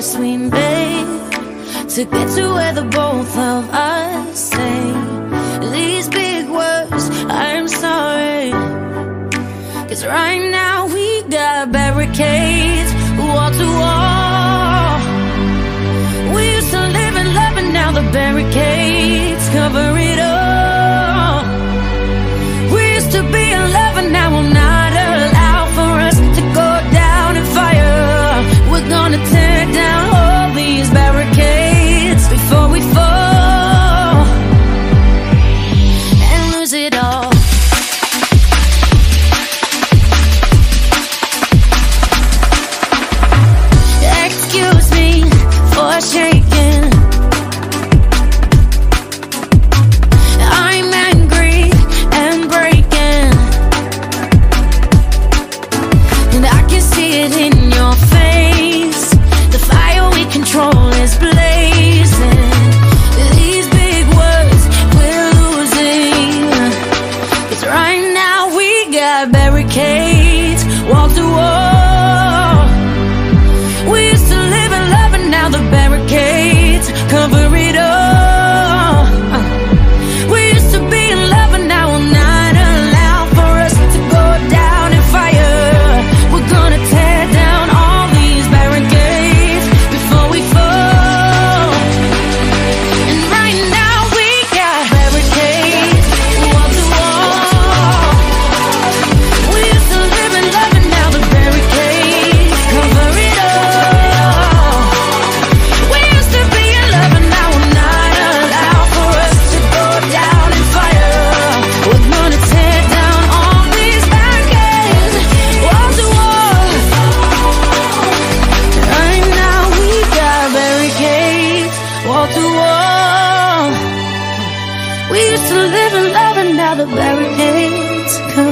progress we made to get to where the both of us say these big words. I'm sorry, cause right now we got barricades, wall to wall. We used to live in love, and now the barricades cover it rushing built wall. We used to live in love, and now the barricades come.